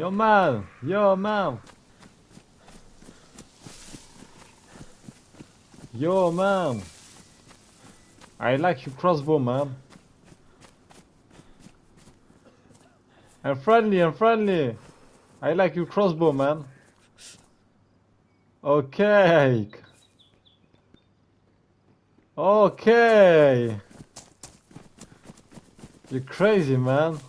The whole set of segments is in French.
Yo man Yo man Yo man I like your crossbow man I'm friendly, I'm friendly. I like your crossbow man Okay. Okay. You're crazy, man.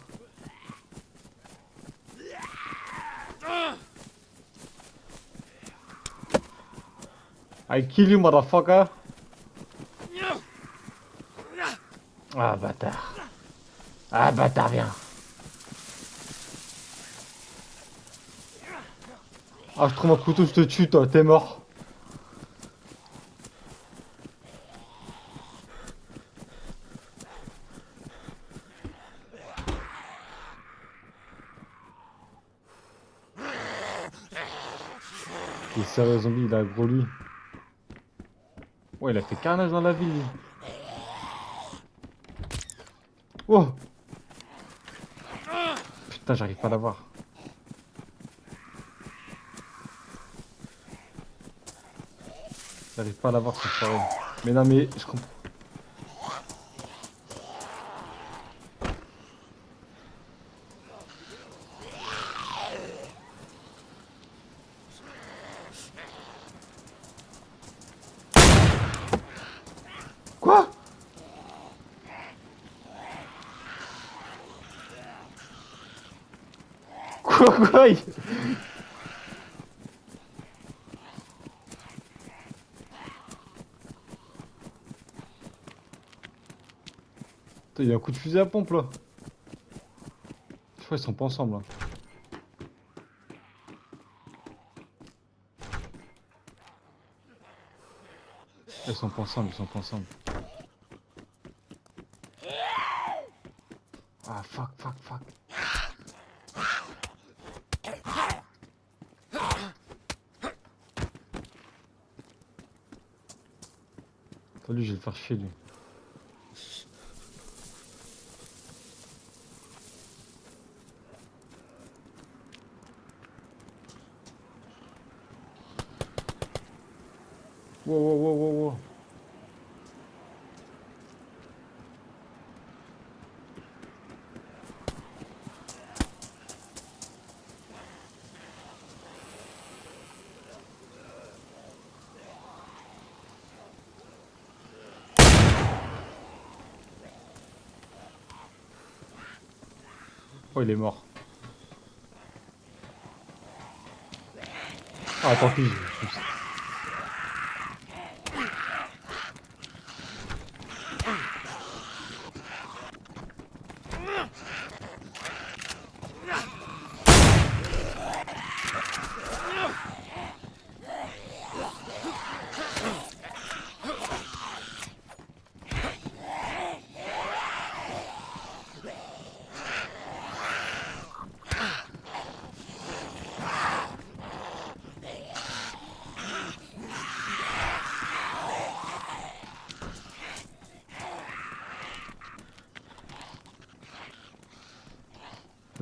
I kill you, motherfucker. Ah, bâtard. Ah, bâtard, viens. Ah, je trouve un couteau, je te tue, toi, t'es mort. Il sérieux, zombie, il a gros lui. Il a fait carnage dans la ville. Oh Putain, j'arrive pas à l'avoir. J'arrive pas à l'avoir, ce soirée. Mais non, mais je comprends. Quoi quoi il- y a un coup de fusil à pompe là. Je crois qu'ils sont pas ensemble là. Ils sont pas ensemble, ils sont pas ensemble. Ah fuck, fuck, fuck. Attends, lui, je vais le faire chier lui. Wow, wow, wow, wow, wow. Oh, il est mort. Ah, tant pis.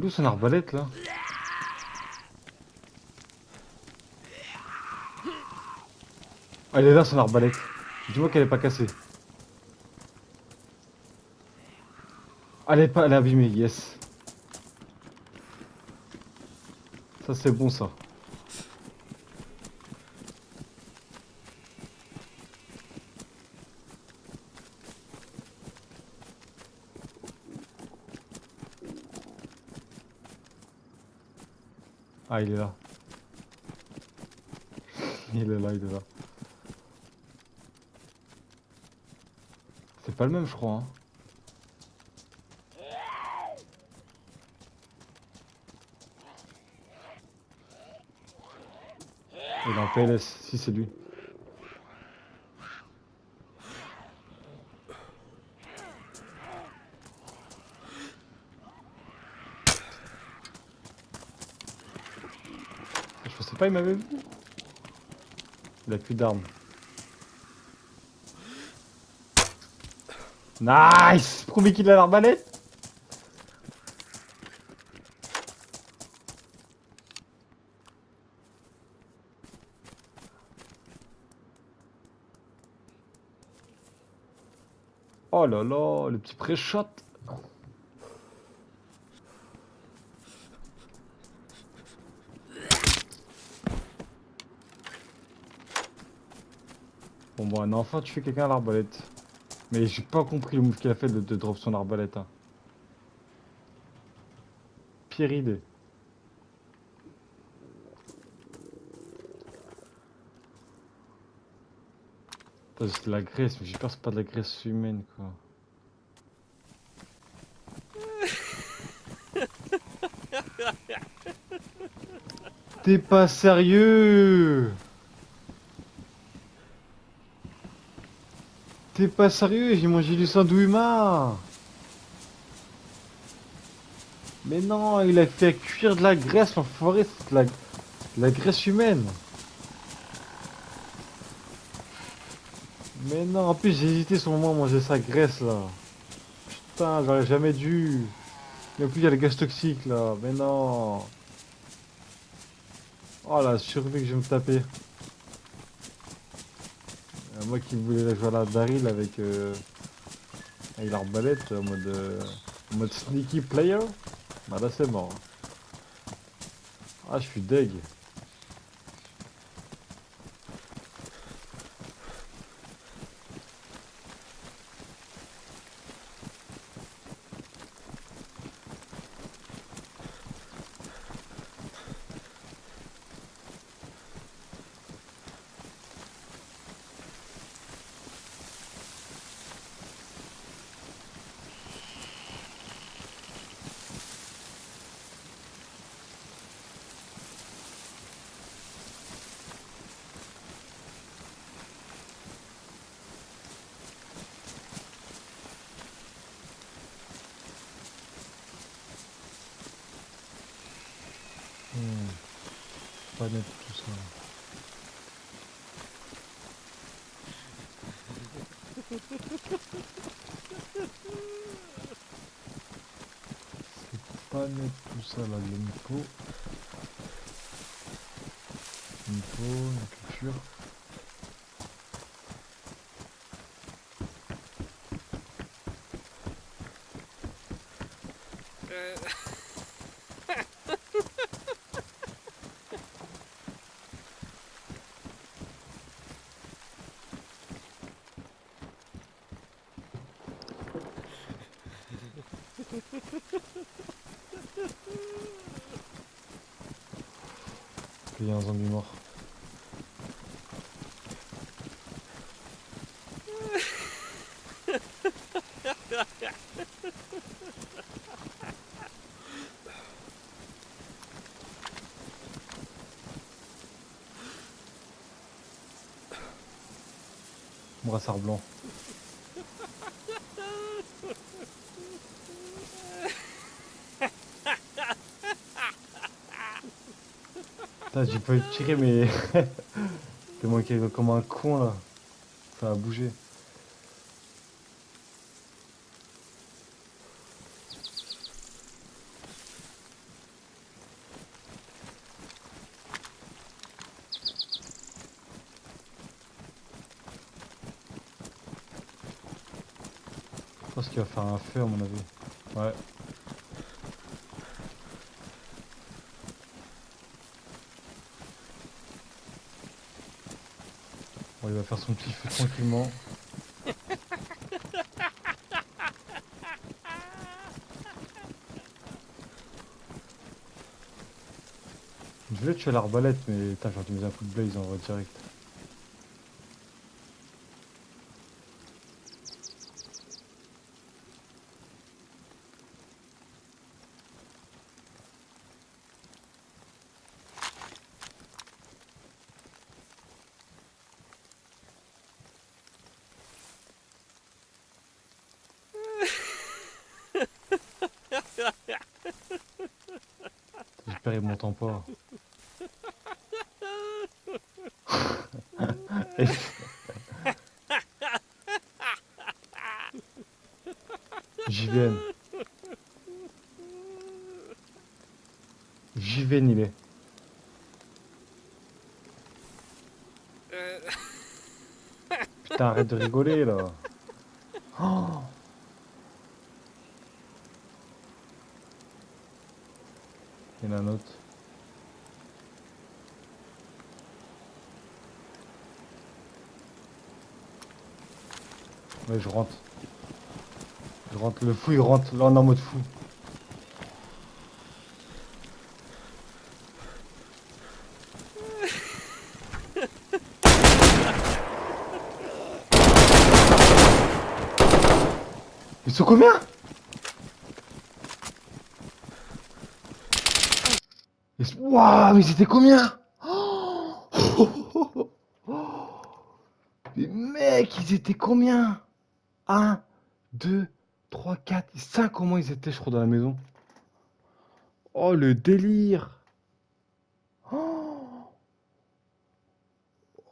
Son arbalète là elle est là son arbalète. Dis-moi qu'elle est pas cassée. Elle est pas, elle abîmée, yes. Ça c'est bon ça. Ah, il est là. Il est là, il est là. C'est pas le même, je crois. Hein. Il est en PLS, si c'est lui. pas, il m'avait vu. Il a plus d'armes. Nice Promis qu'il a l'arbalète Oh là là, le petit pré-shot Bon bon, on a enfin tué quelqu'un à l'arbalète. Mais j'ai pas compris le move qu'il a fait de, de drop son arbalète. Hein. Pire idée. C'est de la graisse, mais j'ai peur que c'est pas de la graisse humaine quoi. T'es pas sérieux T'es pas sérieux, j'ai mangé du humain Mais non, il a fait cuire de la graisse, l'enfoiré, c'est de la, la graisse humaine. Mais non, en plus j'ai hésité sur le moment à manger sa graisse là. Putain, j'aurais jamais dû. Et en plus il y a le gaz toxique là, mais non. Oh la survie que je vais me taper moi qui voulais jouer à la Daryl avec, euh, avec l'arbalète en mode, euh, en mode sneaky player, bah là c'est mort. Ah je suis deg. Pas net tout ça. C'est pas net tout ça là, il y a une peau. Une peau, une culture. Euh, Il y a un zombie mort. Brassard blanc. Putain, j'ai pas eu de tirer, mais. T'es est comme un con là. Ça a bougé. Qu'il va faire un feu à mon avis. Ouais. Bon, il va faire son petit feu tranquillement. Je voulais tuer l'arbalète, mais putain, j'ai mis un coup de blaze en vrai direct. J'espère qu'il m'entend pas. JVN. JVN, il est. Euh, Putain, arrête de rigoler là. Oh Il y en a un autre. Ouais, je rentre. Je rentre, le fou il rentre, là on est en mode fou. Combien Waouh, mais ils étaient combien Mais mec, ils étaient combien 1, 2, 3, 4, 5 au moins ils étaient je crois dans la maison. Oh le délire. Oh,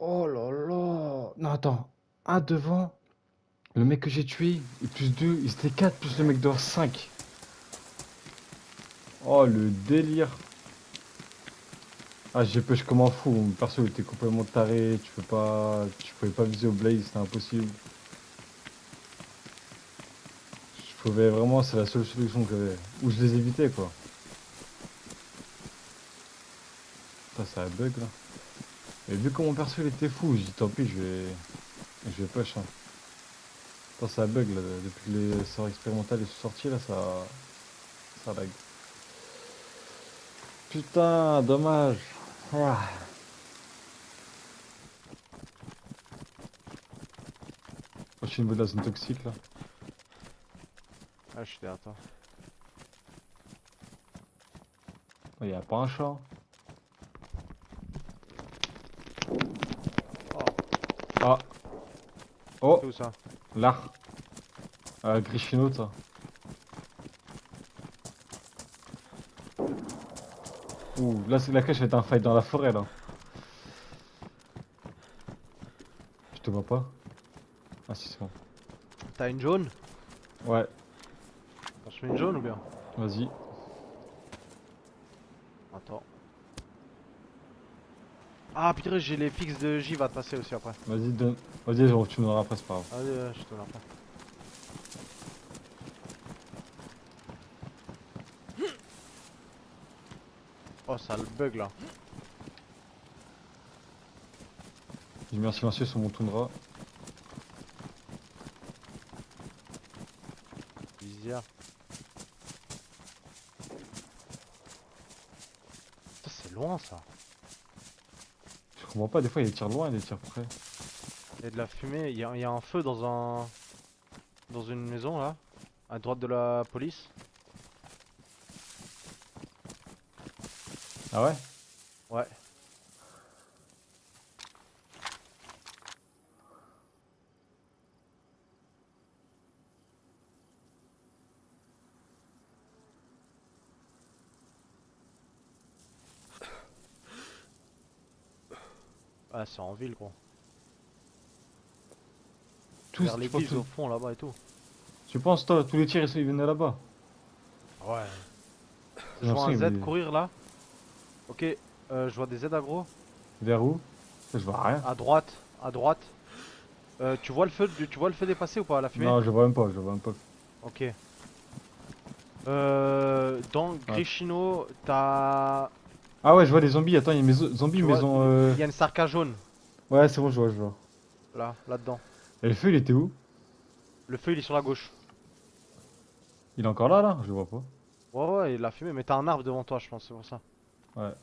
oh là là. Non attends, un devant, le mec que j'ai tué, plus 2, ils étaient 4 plus le mec dehors 5. Oh le délire ah j'ai push comme un fou, mon perso il était complètement taré, tu peux pas. Tu pouvais pas viser au blaze, c'était impossible. Je pouvais vraiment, c'est la seule solution que j'avais. Ou je les évitais quoi. Ça ça bug là. Et vu que mon perso il était fou, j'ai dit tant pis je vais. Je vais push hein. Ça ça bug là, depuis que les sorts expérimentales sont sortis là ça. Ça lag. Putain, dommage. Ah. Oh, je suis au niveau de la zone toxique là. Ah, je suis derrière toi. Oh, y a pas un chat. Oh, Ah. Oh, ça? L'art. Euh, Griffino, ça. Ouh, là, c'est la cache, est un fight dans la forêt là. Je te vois pas. Ah, si, c'est bon. T'as une jaune? Ouais, se met une jaune ou bien? Vas-y. Attends. Ah putain, j'ai les fixes de J va te passer aussi après. Vas-y, donne. Vas-y, tu nous auras après, c'est pas grave. Allez, ouais, je te donne après. Oh, ça le bug là. J'ai mis un silencieux sur mon toundra. Visière. Putain, c'est loin ça. Je comprends pas, des fois, il tirs loin et des tirs près. Il y a de la fumée, il y, a- il y a un feu dans un. dans une maison là, à droite de la police. Ah ouais? Ouais. C'est en ville, gros. Tous, Vers l'église au fond là-bas et tout. tu penses, toi, tous les tirs, ils venaient là-bas Ouais. Je vois un Z courir là. Ok, euh, je vois des Z aggro. Vers où? Je vois rien. À droite, à droite. Euh, tu vois le feu, tu vois le feu dépasser ou pas la fumée? Non, je vois même pas, je vois même pas. Ok. Euh, dans Grishino, t'as. Ah ouais, je vois des zombies. Attends, il y a mes zo- zombies, mais ont. euh, Il y a une sarka jaune, Ouais, c'est bon, je vois, je vois. là, là-dedans. Et le feu, il était où? Le feu il est sur la gauche. Il est encore là, là? Je le vois pas. Ouais, ouais, il a fumé, mais t'as un arbre devant toi, je pense, c'est pour ça. Ouais.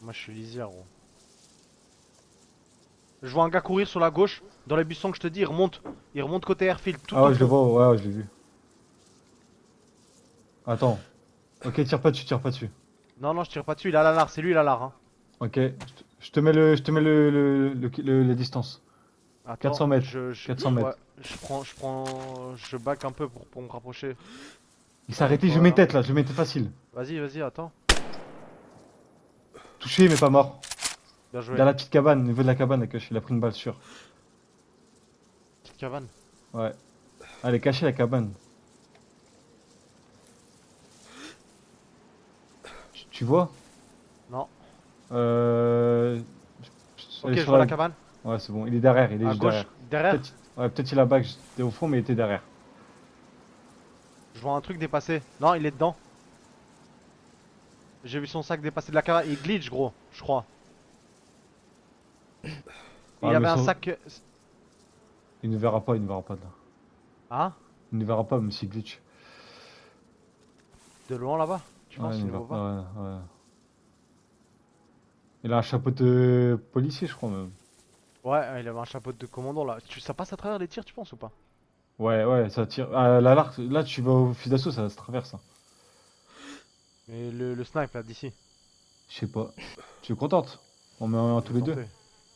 Moi je suis lisière, gros. Je vois un gars courir sur la gauche, dans les buissons que je te dis, il remonte. Il remonte côté airfield, tout ah ouais, je le vois, ouais, ouais, je l'ai vu. Attends. Ok, tire pas dessus, tire pas dessus. Non, non, je tire pas dessus, il a la lard, c'est lui, il a l'art. Hein. Ok, je te- mets le, je te mets le, le, le, le- la distance. Attends, 400 mètres, Je, je- 400 mètres. ouais, je prends, je prends, je back un peu pour, pour me rapprocher. Il s'est arrêté, je mets tête là, je mets tête facile. Vas-y, vas-y, attends. Touché, mais pas mort. Bien joué. Dans la petite cabane, au niveau de la cabane, la cache, il a pris une balle sûre. petite cabane. Ouais. Elle est cachée la cabane. Tu, vois Non. Euh. Ok, je vois la cabane. Ouais, c'est bon. Il est derrière. Il est À juste gauche, derrière. derrière. Peut-être ouais, peut-être il a back. J'étais au fond, mais il était derrière. Je vois un truc dépasser. Non, il est dedans. J'ai vu son sac dépasser de la cabane. Il glitch, gros, je crois. Il Ah, y avait un son- sac. Il ne verra pas. Il ne verra pas là. Hein Il ne verra pas, même s'il glitch. De loin là-bas Tu penses il qu'il voit pas. Ouais, ouais. Il a un chapeau de policier, je crois même. Ouais, il avait un chapeau de commandant là. Tu, ça passe à travers les tirs, tu penses ou pas? Ouais, ouais, ça tire. Ah, là, là, là, tu vas au fusil d'assaut, ça se traverse. hein. Mais le, le snipe là d'ici. Je sais pas. Tu es contente? On met un tous les deux.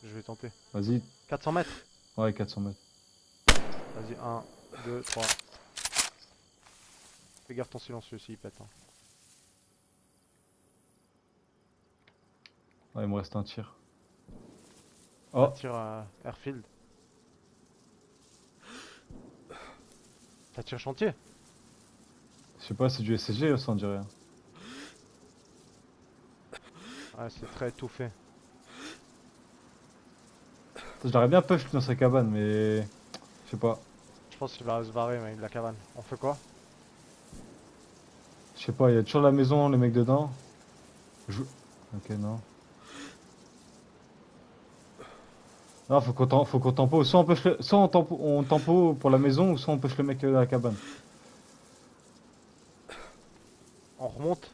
Je vais tenter. Vas-y. 400 mètres Ouais, 400 mètres. Vas-y, 1, 2, 3. Fais gaffe ton silencieux s'il pète. hein. Ouais, il me reste un tir. Un Oh, tir à airfield. Ça tire chantier je sais pas, c'est du SSG, ça on dirait. Ouais, c'est très étouffé. Je l'aurais bien push dans sa cabane, mais. Je sais pas. Je pense qu'il va se barrer, mais de la cabane. On fait quoi? Je sais pas, il y a toujours la maison, les mecs dedans. Je... Ok, non. Non, faut qu'on faut qu'on tempo. Soit on push le... soit on tempo... on tempo pour la maison, ou soit on push le mec euh, dans la cabane. On remonte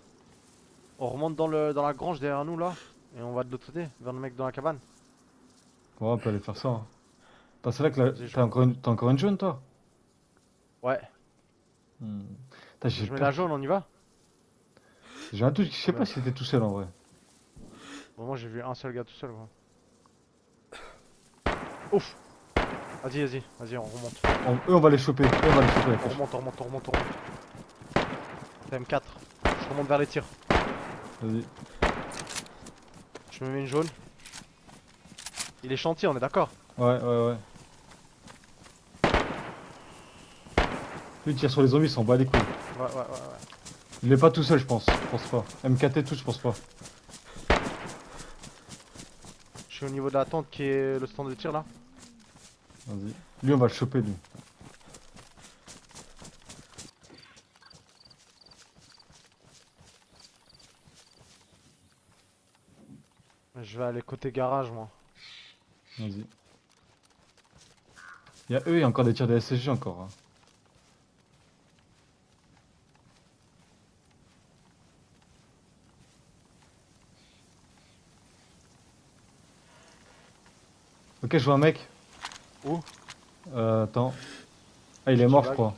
On remonte dans, le, dans la grange derrière nous là Et on va de l'autre côté, vers le mec dans la cabane. Ouais, on peut aller faire ça. hein. Attends, c'est là que t'as encore, une... encore une jaune, toi Ouais, Hmm. Je mets peur. la jaune, on y va? J'ai un doute, je sais Ouais. pas si t'es tout seul en vrai. Bon, moi j'ai vu un seul gars tout seul quoi. Ouf Vas-y, vas-y, vas-y, on remonte. On- Eux, on va les choper. Eux, on va les choper. On remonte, on remonte, on remonte, on remonte. PM4. Je remonte vers les tirs. Vas-y. Je me mets une jaune. Il est chantier, on est d'accord Ouais, ouais, ouais. Lui, il tire sur les zombies, il s'en bat les couilles. Ouais, ouais, ouais, ouais. Il est pas tout seul, je pense. Je pense pas. MKT tout, je pense pas. Je suis au niveau de la tente qui est le stand de tir là. Vas-y. Lui, on va le choper, lui. Je vais aller côté garage moi. Vas-y. Il y a eux, il y a encore des tirs de SSG encore. hein. Ok, je vois un mec. Où? Euh, attends. Ah, il est mort, je crois.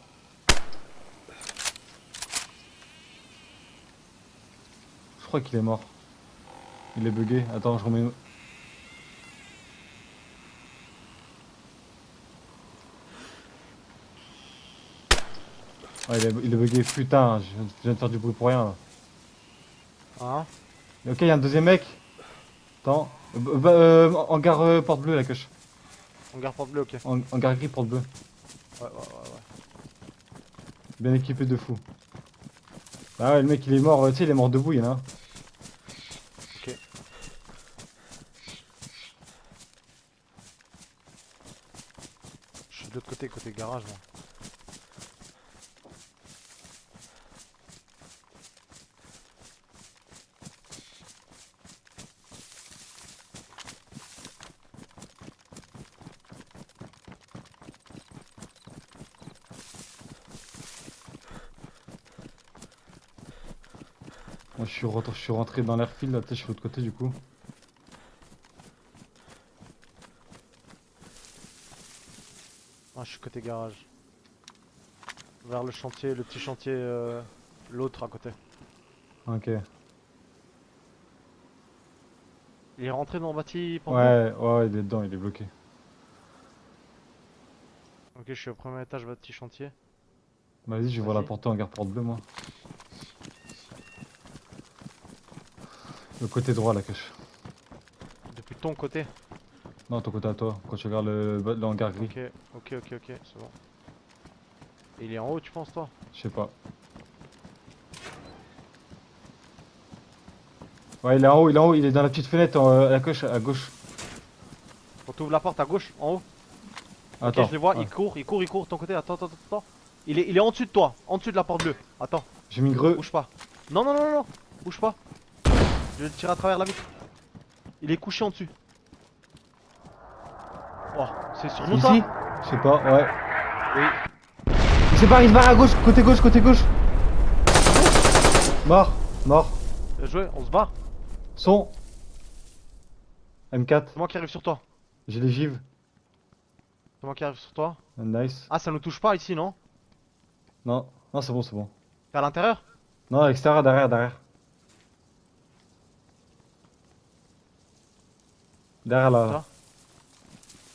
Je crois qu'il est mort. Il est bugué. Attends, je remets. Ah, il est, il est bugué. Putain, je viens- je viens de faire du bruit pour rien. là. Hein? Ok, il y a un deuxième mec. Attends. Euh, bah, bah, euh, hangar euh, porte bleue, la coche. On garde porte bleu, ok. Ouais, Han- Hangar gris, porte bleue. ouais, ouais, ouais. Bien équipé de fou. Ah ouais, le mec il est mort, euh, tu sais, il est mort debout, il y en a un. Ok. Je suis de l'autre côté, côté garage moi. Moi je suis, rentré, je suis rentré dans l'airfield, là, tu sais, je suis de l'autre côté du coup. Ah, je suis côté garage. Vers le chantier, le petit chantier, euh, l'autre à côté. Ok. Il est rentré dans le bâti Ouais, ouais, il est dedans, il est bloqué. Ok, je suis au premier étage, bâti chantier. Vas-y, je vais voir la porte en garde porte bleue, moi. Le côté droit, la cache. Depuis ton côté. Non, ton côté à toi, quand tu regardes le, hangar gris. Ok, ok, ok, ok, c'est bon. Et il est en haut, tu penses, toi? Je sais pas. Ouais, il est en haut, il est en haut, il est dans la petite fenêtre en- à gauche, à gauche. On t'ouvre la porte à gauche, en haut. Attends. ok, je les vois, ouais. il court, il court, il court ton côté. Attends, attends, attends. Il est, il est en dessus de toi, en dessus de la porte bleue. Attends, J'ai mis greux. bouge pas. Non, non, non, non, non, bouge pas. Je vais le tirer à travers la vitre. Il est couché en dessus. Oh, c'est sur nous ça Ici Je sais pas, ouais. Oui. Il se barre, il se barre à gauche, côté gauche, côté gauche. Mort, mort. Bien joué, on se barre. Son. M4, C'est moi qui arrive sur toi. j'ai les gives. C'est moi qui arrive sur toi. Nice. Ah, ça nous touche pas ici, non? Non, non, c'est bon, c'est bon. T'es à l'intérieur? Non, à l'extérieur, derrière, derrière. Derrière là.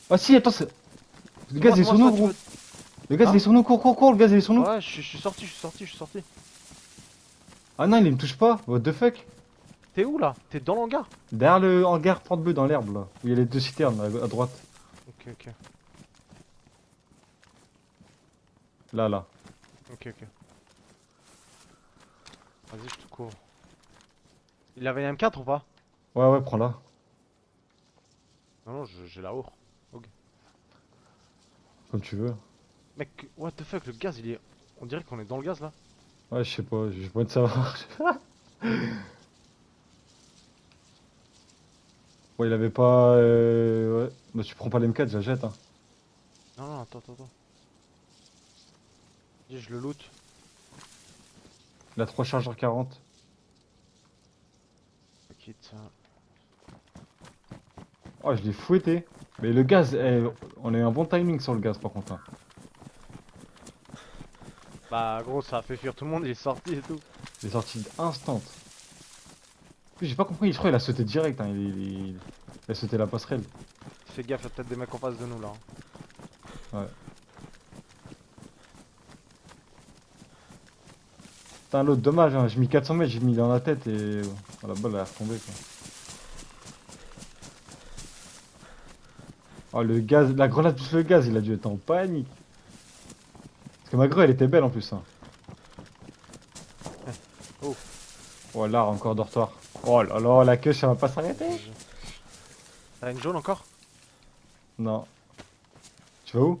Ah si, attends, c'est... Le gaz il est sur nous, gros. Le gaz Hein il est sur nous, cours, cours, cours, le gaz il est sur nous. Ouais, je suis- sorti, je suis sorti, je suis sorti. Ah non, il me touche pas, what the fuck? T'es où là? T'es dans l'hangar? Derrière le hangar porte bleu dans l'herbe là, où il y a les deux citernes à, à droite. Ok, ok, Là, là. ok, ok. Vas-y, je te cours. Il avait un M4 ou pas? Ouais, ouais, prends-la. Non, non, j'ai la haut. Comme tu veux. Mec, what the fuck, le gaz il est. On dirait qu'on est dans le gaz là. Ouais, je sais pas, j'ai pas de savoir. ouais, il avait pas. Euh... Ouais. Bah, tu prends pas l'M4, je la jette. Hein. Non, non, attends, attends, attends. Je le loot. Il a 3 chargeurs 40. Quitte ça. Oh, je l'ai fouetté. Mais le gaz, eh, on a eu un bon timing sur le gaz par contre. hein. Bah, gros, ça a fait fuir tout le monde, il est sorti et tout. Il est sorti instant. En plus, J'ai pas compris, je crois qu'il a sauté direct. Hein. Il, il- il a sauté la passerelle. Fais gaffe, y'a peut-être des mecs en face de nous là. hein. Putain, l'autre, dommage, hein. j'ai mis 400 mètres, j'ai mis dans la tête et oh, la balle elle est retombée. Quoi. Oh, le gaz, la grenade plus le gaz, il a dû être en panique. Parce que ma grue elle était belle en plus. Hein. Oh. Oh là, encore dortoir. Oh là là, la queue ça va pas s'arrêter. T'as une jaune encore? Non. Tu vas où?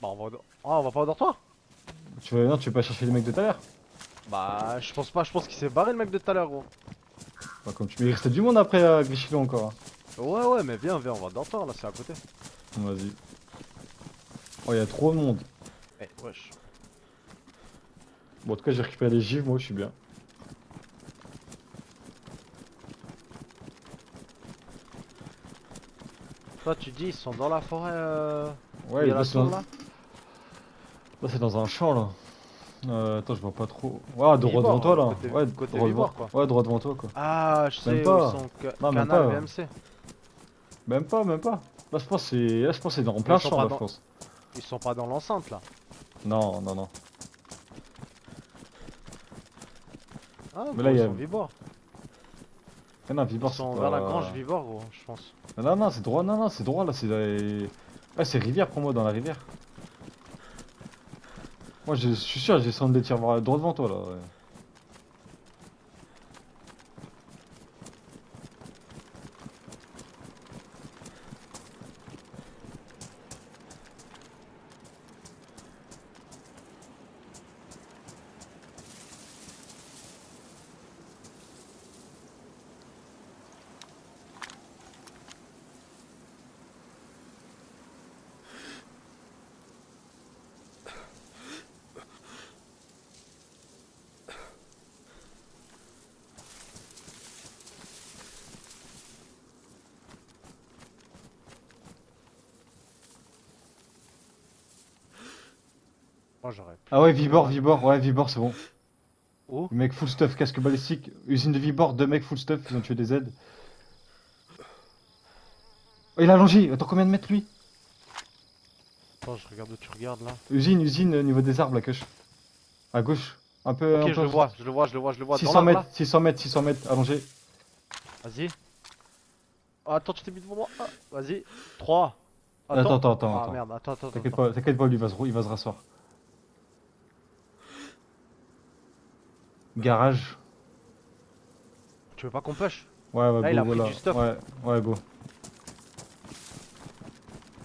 Bah, on va Ah, on va pas au dortoir? Tu veux, Non, tu veux pas chercher les mecs de tout à l'heure? Bah, je pense pas, je pense qu'il s'est barré le mec de tout à l'heure, gros. Bah, comme tu... Il restait du monde après Grichilon encore. hein. Ouais, ouais, mais viens, viens, on va dortoir là, c'est à côté. Vas-y. Oh, il y a trop de monde. Eh, wesh. Bon, en tout cas, j'ai récupéré les gifs, moi je suis bien. Toi, tu dis, ils sont dans la forêt. Euh... Ouais, il y a là, la tour dans... là? Là, c'est dans un champ là. Euh, attends, je vois pas trop. Ouais, droit devant toi là. côté- ouais, côté droit devant... quoi. ouais, droit devant toi quoi. Ah, je sais, où pas. ils sont. Non, Canal pas. VMC. Même pas, même pas. Là, je pense que c'est là, je pense c'est dans plein Ils champ là, dans- je pense. Ils sont pas dans l'enceinte là. Non, non, non. Ah, Mais là, il y ils a- sont Vibord. Ah, non, Ils Vibord, sont vers la grange Vibord, gros, je pense. Non, non, c'est droit, non, non, c'est droit là, c'est les... Ouais, c'est rivière pour moi, dans la rivière. Moi, je je suis sûr, j'ai senti des tirs droit devant toi là. ouais. Moi, j'aurais. Ah ouais, Vibord, Vibord, ouais, Vibord, c'est bon. Le mec full stuff, casque balistique, usine de Vibord, deux mecs full stuff, ils ont tué des aides. Oh, il a allongé, attends combien de mètres lui? Attends, je regarde où tu regardes là. Usine, usine au niveau des arbres, la queue. À gauche. Un peu. un Ok, peu je le vois, je le vois, je le vois, je le vois. Dans 600 l'arbre, mètres, là 600 mètres, 600 mètres, allongé. Vas-y. Oh, attends, tu t'es mis devant moi. Ah, Vas-y. 3. Attends, attends, attends. Ah attends. merde, attends, attends. T'inquiète attends. pas, t'inquiète pas, lui, il va se, il va se rasseoir. Garage. Tu veux pas qu'on push? Ouais, ouais, Là, go, il a pris voilà. du stuff. Ouais, ouais, go.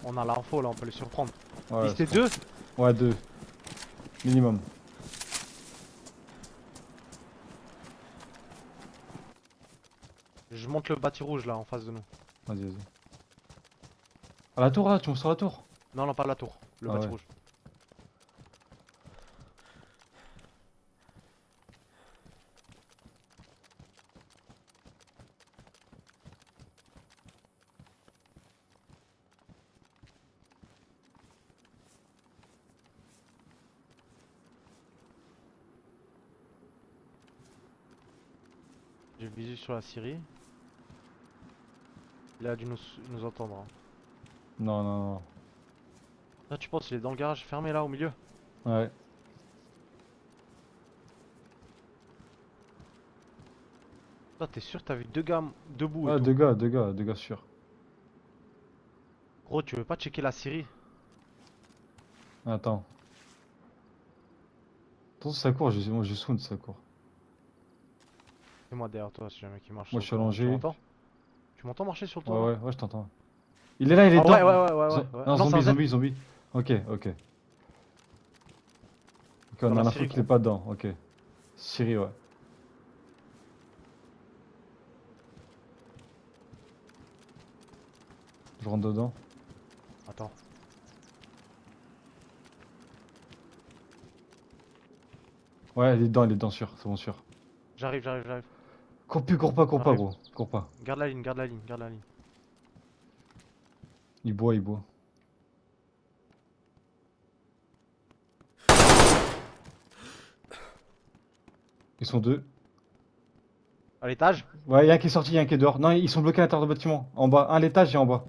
On a l'info là, on peut les surprendre. Ouais, Ils étaient deux? ouais, deux. Minimum. Je monte le bâti rouge là en face de nous. Vas-y, vas-y. À la tour, là, tu montes sur la tour? Non, non, pas la tour. Le Ah bâti ouais. rouge. J'ai visu sur la Syrie. Il a dû nous, nous entendre. Non, non, non. Là, tu penses il est dans le garage fermé là au milieu? Ouais. Là, t'es sûr t'as vu deux gars debout tout deux gars, deux gars, deux gars sûrs. Gros, tu veux pas checker la Syrie? Attends. Attends, ça court, je, moi je sound, ça court. Et moi derrière toi si jamais qui marche. Moi, je suis allongé. Tu m'entends marcher sur le Ouais, toit là ouais, ouais, je t'entends. Il est là, il est Ah dedans. ouais, ouais, ouais, ouais, ouais, ouais. Non, zombie, zombie, zombie. Ok, ok. Ok, on a Syrie, qu'il est pas dedans, ok. Syrie, ouais. Je rentre dedans. Attends. Ouais, il est dedans, il est dedans, sûr, c'est bon, sûr. J'arrive, j'arrive, j'arrive. Cours plus, cours pas, cours pas, gros. Cours pas. Garde la ligne, garde la ligne, garde la ligne. Il boit, il boit. Ils sont deux. À l'étage? Ouais, il y a un qui est sorti, il y a un qui est dehors. Non, ils sont bloqués à l'intérieur du bâtiment. En bas, un à l'étage et en bas.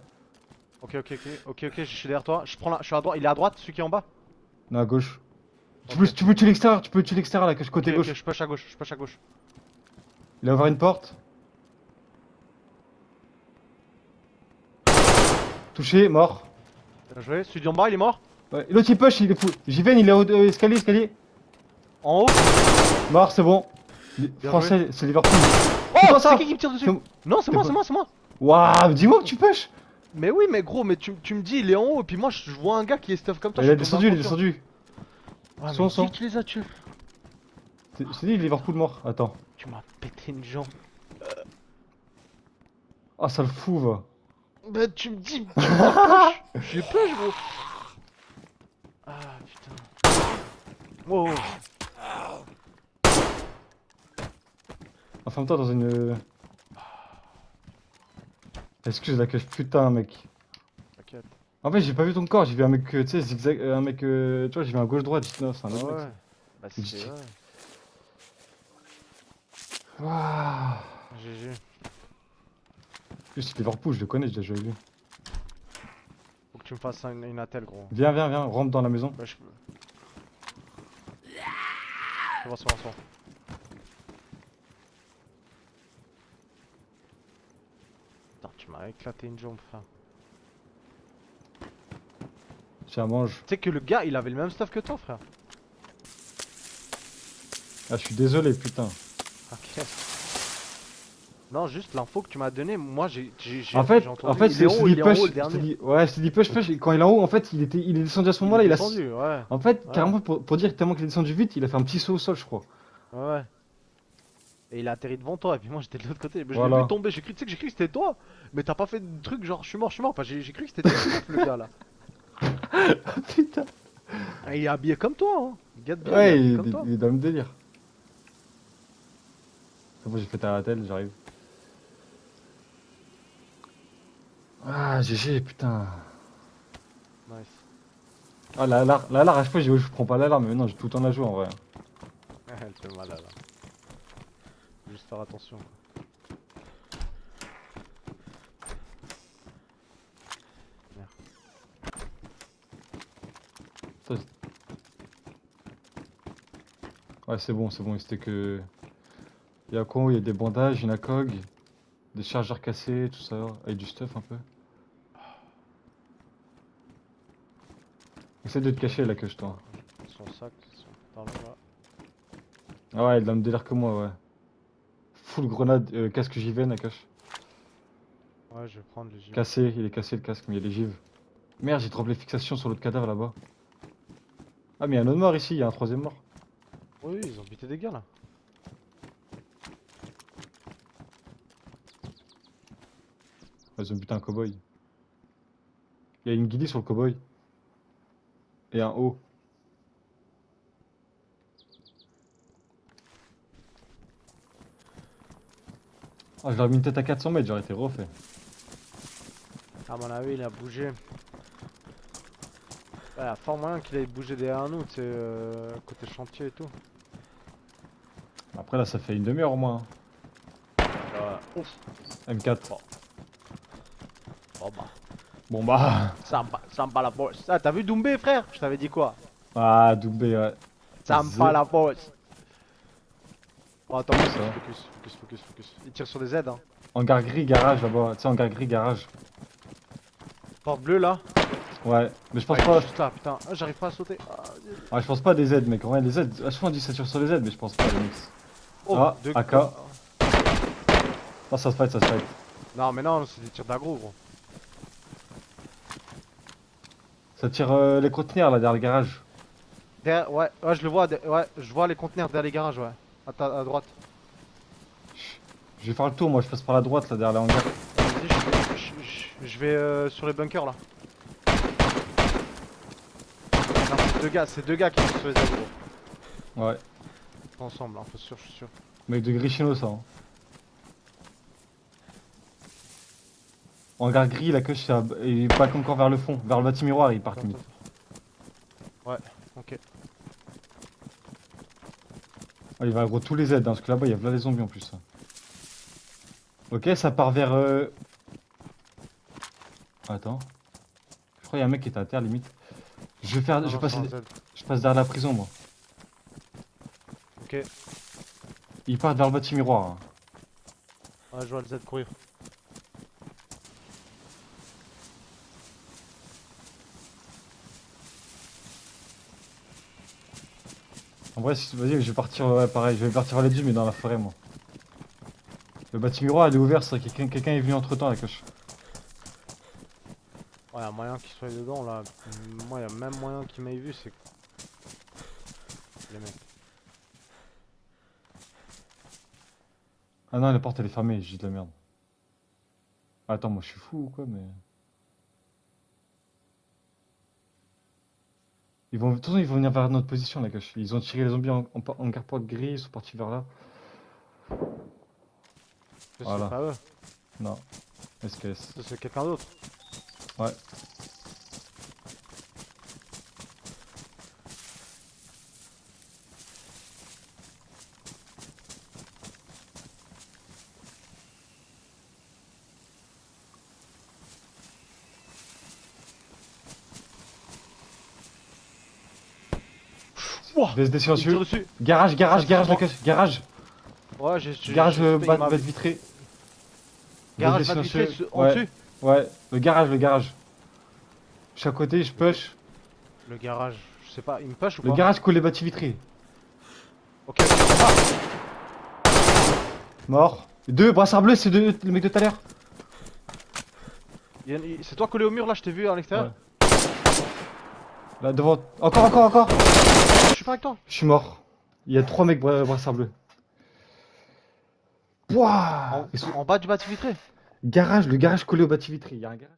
Ok, ok, ok, ok, ok, je suis derrière toi. Je prends la, je suis à droite. Il est à droite, celui qui est en bas? Non, à gauche. Tu, peux, tu peux tuer l'extérieur, tu peux tuer l'extérieur là, côté gauche. ok, je push à gauche, je push à gauche. Il a ouvert une porte. Touché, mort. Bien joué. Celui en bas, il est mort. Ouais, L'autre il push, il est fou. J'y vais, il est au euh, escalier, escalier. En haut. Mort, c'est bon. Bien Français, c'est Liverpool. Oh, c'est qui qui me tire dessus Non, c'est moi, c'est moi, c'est moi. Waouh, dis-moi que tu push. Mais oui, mais gros, mais tu, tu me dis, il est en haut, et puis moi, je je vois un gars qui est stuff comme toi. Il je est descendu, il est descendu. Ouais, mais qui les as tués c'est dit, Liverpool mort. Attends. Tu m'as pété une jambe. Ah, ça le fout, va. Bah, tu me dis. J'ai push, gros. Ah, putain. Wow. Enferme-toi dans une. Excuse la cache, putain, mec. T'inquiète. En fait, j'ai pas vu ton corps, j'ai vu un mec, euh, tu sais, zigzag, euh, un mec, euh, tu vois, j'ai vu un gauche-droite, j'ai dit non, c'est un autre mec. Bah, c'est. Ça. Waouh. GG. En plus, Liverpool, je le connais, j'ai déjà joué lui. Faut que tu me fasses une, une attelle, gros. Viens, viens, viens, rentre dans la maison. Bah, je peux. C'est bon, c'est bon, c'est bon. Putain, tu m'as éclaté une jambe, frère. Tiens, mange. Tu sais que le gars, il avait le même stuff que toi, frère. Ah, je suis désolé, putain. Non, juste l'info que tu m'as donné, moi j'ai En fait, en fait, c'est le Ouais, Steady Push, Push, quand il est en haut, en fait, il était, il est descendu à ce moment-là, il a. descendu, ouais. En fait, Ouais. carrément, pour, pour dire tellement qu'il est descendu vite, il a fait un petit saut au sol, je crois. Ouais. Et il a atterri devant toi, et puis moi j'étais de l'autre côté. Mais je l'ai vu tomber, j'ai cru, tu sais que j'ai cru que c'était toi. Mais t'as pas fait de truc genre je suis mort, je suis mort. Enfin, j'ai cru que c'était toi, le gars là. Putain. Et il est habillé comme toi, hein. Bien, Ouais, il est habillé il, comme il- toi. il est dans le délire. C'est bon, j'ai fait tête, j'arrive. Ah, GG, putain. Nice. Ah, la la la à chaque fois, je, prends pas l'alarme, mais non, j'ai tout le temps la jouer en vrai. Elle te fait mal là. Juste faire attention. Ouais, c'est bon, c'est bon, c'était que. Il y a quoi? Il y a des bandages, une ACOG. Des chargeurs cassés, tout ça, avec du stuff un peu. Essaie de te cacher là que je t'en. Son sac, son par là. là. Ah ouais, il a le même délire que moi, ouais. Full grenade, euh, casque JV, Nakash. Ouais, je vais prendre les. Cassé, il est cassé le casque, mais il y a les. Merde, j'ai trop les fixations sur l'autre cadavre là-bas. Ah, mais il y a un autre mort ici, il y a un troisième mort. Oui, ils ont buté des gars là. Ils ont buté un cowboy. Il y a une guillie sur le cowboy. Et un haut. Ah, je leur ai mis une tête à 400 mètres, j'aurais été refait. À mon avis, il a bougé. Il a fort moyen qu'il ait bougé derrière nous, tu sais, euh, côté chantier et tout. Après, là, ça fait une demi-heure au moins. Ouais. Ouf. hein. M4. Bon bah. Bon bah. Samba, samba la bosse. Ah, t'as vu Doumbé, frère? Je t'avais dit quoi? Ah, Doumbé, ouais. Samba Z. la bosse. Oh, attends, Ça focus, focus, focus, focus, focus. Il tire sur des aides, hein. Hangar gris, garage là-bas. Tu sais, hangar gris, garage. Porte bleue là. Ouais, mais je pense Ah, est pas. là, putain. Ah, j'arrive pas à sauter. Ah, Ouais, je pense pas à des aides, mec. Ouais, des aides. À chaque fois, on dit ça tire sur les aides, mais je pense pas à des mix. Oh, Ah, AK. Ah, ça se fight, ça se fight. Non, mais non, c'est des tirs d'aggro, gros. Ça tire euh, les conteneurs là derrière le garage. Derrière, ouais, ouais, je le vois, de- ouais, je vois les conteneurs derrière les garages, ouais. À, ta, à droite. Je vais faire le tour, moi, je passe par la droite là derrière les hangars. Vas-y, je vais, je, je- je vais euh, sur les bunkers là. C'est deux gars, c'est deux gars qui sont sur les aggro. Ouais. Ensemble, hein, faut sûr, je suis sûr. Mec de Grichino, ça. Hein. Hangar gris, la queue, il pas encore vers le fond, vers le bâtiment miroir, il part limite. Ouais, ok. Ah, il va gros tous les aides, hein, parce que là-bas il y a plein des zombies en plus. Ok, ça part vers. euh, Attends. Je crois qu'il y a un mec qui est à terre limite. Je vais faire. Non, je, vais passer- je passe derrière la prison moi. Ok, ouais, Il part vers le bâtiment miroir. hein. je vois le Z courir. En vrai, vas-y, je vais partir. Ouais, pareil, je vais partir à l'éduc, mais dans la forêt moi. Le bâtiment miroir il est ouvert, c'est quelqu'un est venu entre temps la coche. Ouais, y'a moyen qu'il soit dedans là. Moi, y'a même moyen qu'il m'ait vu, c'est. Les mecs. Ah non, la porte elle est fermée, j'ai de la merde. Attends, moi je suis fou ou quoi, mais. Ils vont, de toute façon, ils vont venir vers notre position, la coche. Ils ont tiré les zombies en, en, gris, ils sont partis vers là. C'est Voilà. pas eux, Non. SKS. c'est quelqu'un d'autre. Ouais. VSD tire silencieux. dessus. Garage, garage, garage, la coche. Garage. Ouais, j'ai. Garage, euh, bas- bas vu. vitré. Garage, pas vitré, en Ouais. dessus. Ouais, le garage, le garage. Je suis à côté, je push. Le garage, je sais pas, il me push ou Le pas garage collé bâti vitré. Ok, ah Mort. Deux, brassard bleu, c'est deux, le mec de tout à l'heure. C'est toi collé au mur là, je t'ai vu à l'extérieur. Là, devant. Encore, encore, encore. Je suis pas avec toi. Je suis mort. Il y a trois mecs bra- brassard bleu. Pouah En, Ils sont- en bas du bâti vitré. Garage, le garage collé au bâti vitré. Il y a un garage.